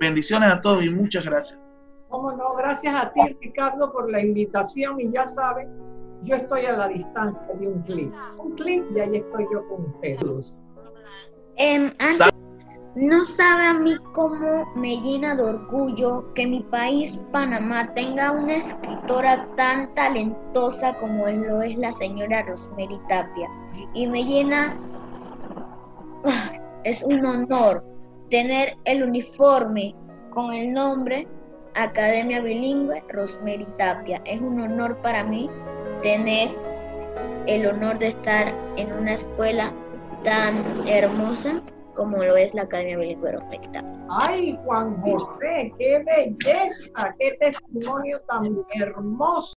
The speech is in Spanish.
Bendiciones a todos y muchas gracias. Cómo no, gracias a ti, Ricardo, por la invitación. Y ya saben, yo estoy a la distancia de un clic. Un clic y ahí estoy yo con ustedes. Em, antes, no sabe a mí cómo me llena de orgullo que mi país, Panamá, tenga una escritora tan talentosa como lo es la señora Rosemary Tapia. Y me llena, ah, es un honor tener el uniforme con el nombre Academia Bilingüe Rosemary Tapia. Es un honor para mí tener el honor de estar en una escuela tan hermosa como lo es la Academia Bilingüe Rosemary Tapia. Ay, Juan José, qué belleza, qué testimonio tan hermoso.